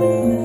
呜。